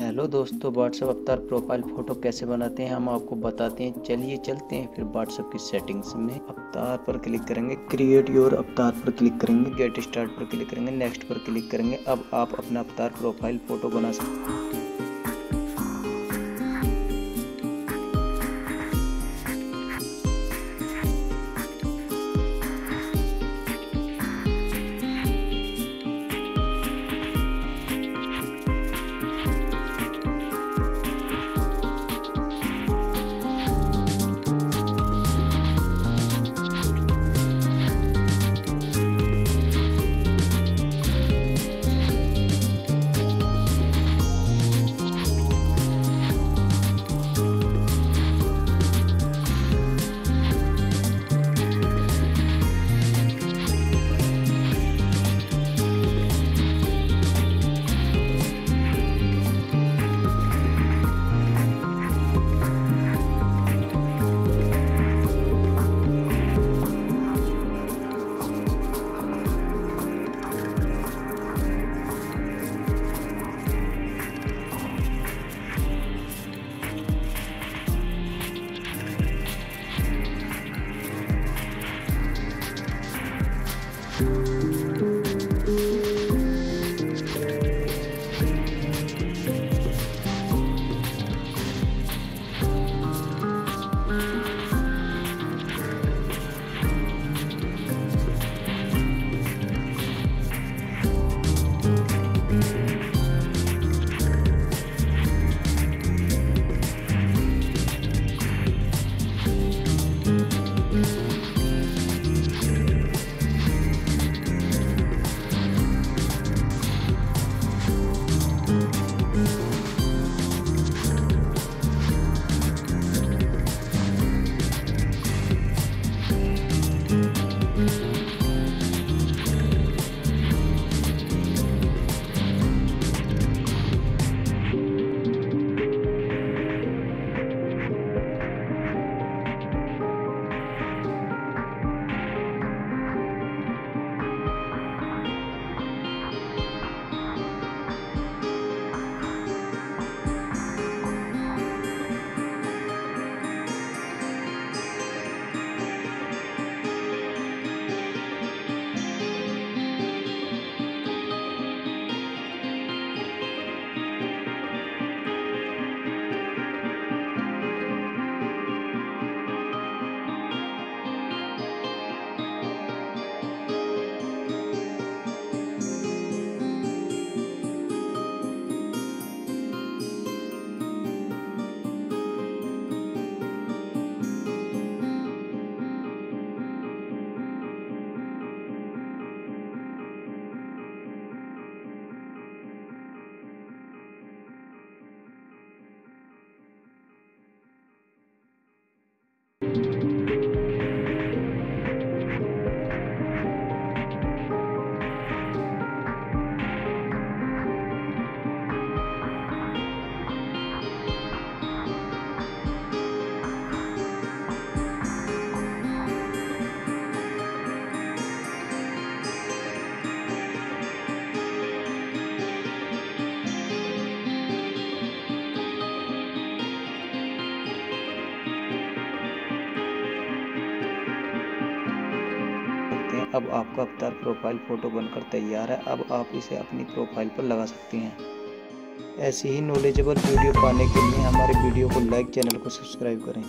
Hello दोस्तों WhatsApp अवतार profile photo कैसे बनाते हैं हम आपको बताते हैं। चलिए चलते हैं फिर व्हाट्सअप की सेटिंग्स में। अवतार पर क्लिक करेंगे क्रिएट योर अवतार पर क्लिक करेंगे गेट स्टार्ट पर क्लिक करेंगे नेक्स्ट पर क्लिक करेंगे। अब आप अपना अवतार प्रोफ़ाइल फ़ोटो बना सकते हैं। अब आपका अवतार प्रोफ़ाइल फ़ोटो बनकर तैयार है। अब आप इसे अपनी प्रोफ़ाइल पर लगा सकते हैं। ऐसी ही नॉलेजेबल वीडियो पाने के लिए हमारे वीडियो को लाइक चैनल को सब्सक्राइब करें।